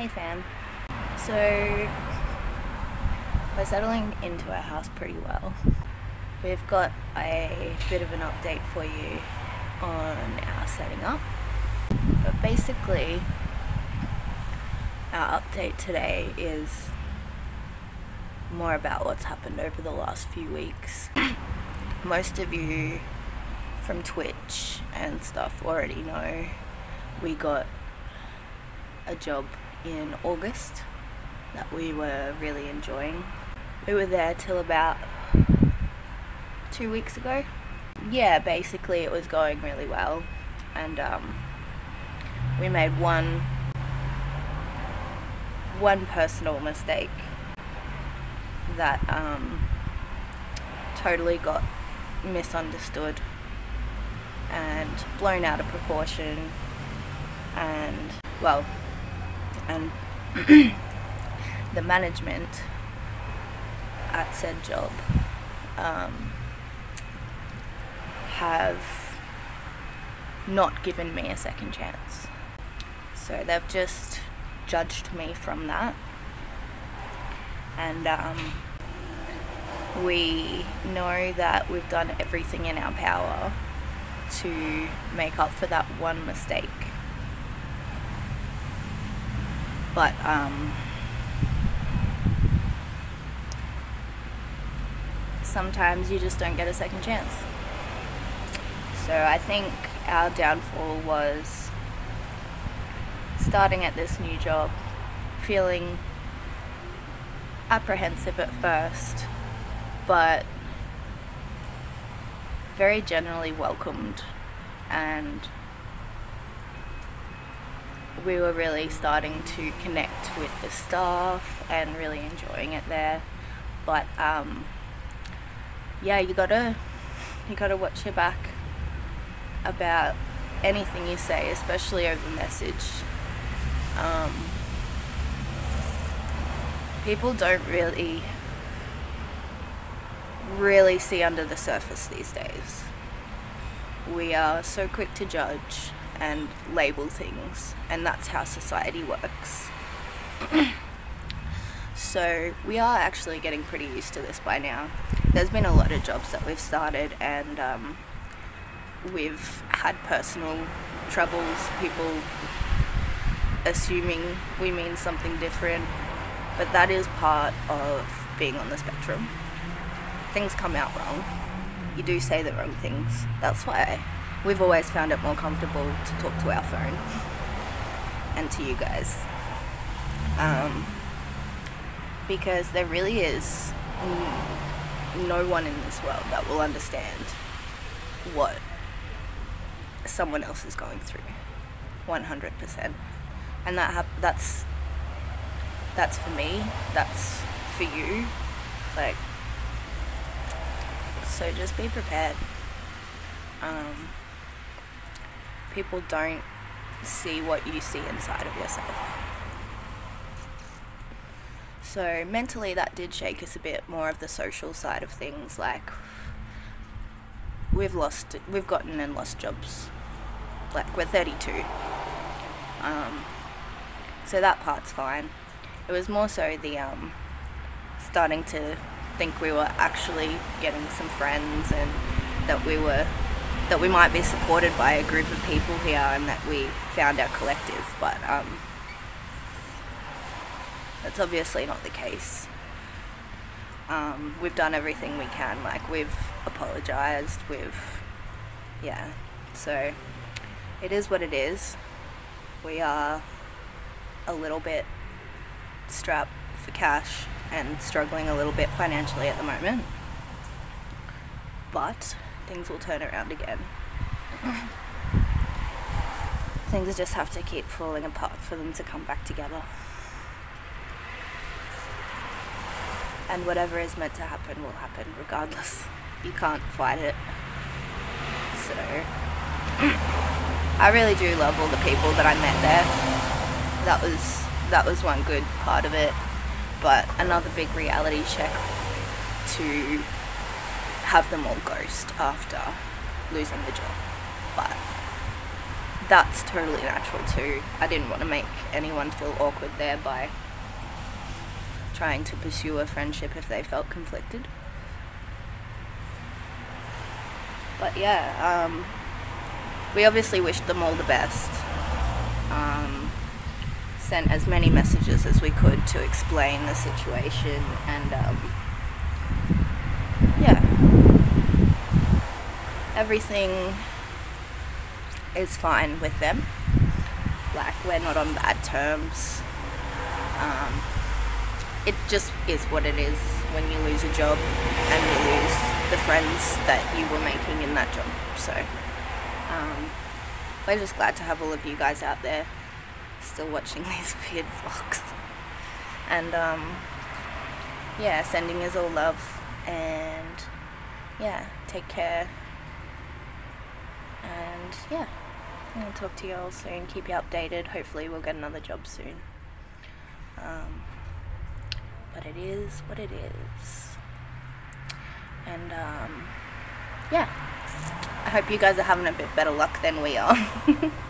Hey fam. So we're settling into our house pretty well. We've got a bit of an update for you on our setting up. But basically our update today is more about what's happened over the last few weeks. Most of you from Twitch and stuff already know we got a job in August that we were really enjoying. We were there till about two weeks ago. Yeah, basically it was going really well and um, we made one one personal mistake that um, totally got misunderstood and blown out of proportion and well and the management at said job um, have not given me a second chance. So they've just judged me from that. And um, we know that we've done everything in our power to make up for that one mistake. But um, sometimes you just don't get a second chance. So I think our downfall was starting at this new job, feeling apprehensive at first, but very generally welcomed and we were really starting to connect with the staff and really enjoying it there. But um, yeah you gotta you gotta watch your back about anything you say especially over message. Um, people don't really really see under the surface these days. We are so quick to judge and label things, and that's how society works. so we are actually getting pretty used to this by now. There's been a lot of jobs that we've started, and um, we've had personal troubles, people assuming we mean something different, but that is part of being on the spectrum. Things come out wrong. You do say the wrong things. That's why we've always found it more comfortable to talk to our phone and to you guys. Um, because there really is no one in this world that will understand what someone else is going through. 100% and that that's that's for me that's for you. Like so just be prepared. Um, people don't see what you see inside of yourself. So mentally that did shake us a bit more of the social side of things like we've lost we've gotten and lost jobs. Like we're 32 um, so that part's fine. It was more so the um, starting to think we were actually getting some friends and that we were that we might be supported by a group of people here and that we found our collective, but um, that's obviously not the case. Um, we've done everything we can, like we've apologised, we've, yeah, so it is what it is. We are a little bit strapped for cash and struggling a little bit financially at the moment, but things will turn around again. things just have to keep falling apart for them to come back together. And whatever is meant to happen will happen regardless. You can't fight it. So, I really do love all the people that I met there. That was that was one good part of it. But another big reality check to have them all ghost after losing the job. But that's totally natural too. I didn't want to make anyone feel awkward there by trying to pursue a friendship if they felt conflicted. But yeah, um, we obviously wished them all the best. Um, sent as many messages as we could to explain the situation and um, yeah, everything is fine with them. Like we're not on bad terms. Um, it just is what it is when you lose a job and you lose the friends that you were making in that job. So um, we're just glad to have all of you guys out there still watching these weird vlogs. And um, yeah, sending us all love and yeah, take care. And yeah, I'll talk to you all soon. Keep you updated. Hopefully, we'll get another job soon. Um, but it is what it is. And um, yeah, I hope you guys are having a bit better luck than we are.